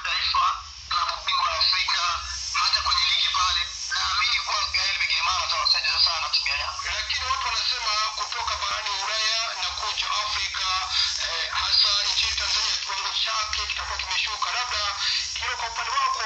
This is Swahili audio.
kimataifa, klabu bingwa ya Afrika, hata kwenye ligi pale. Naamini kuwa Gael Bigirimana atawasaidia sana timu ya Yanga. lakini watu wanasema kutoka barani Ulaya na kuja Afrika eh, hasa nchini Tanzania kiwango chake kitakuwa kimeshuka. Labda hilo kwa upande wako?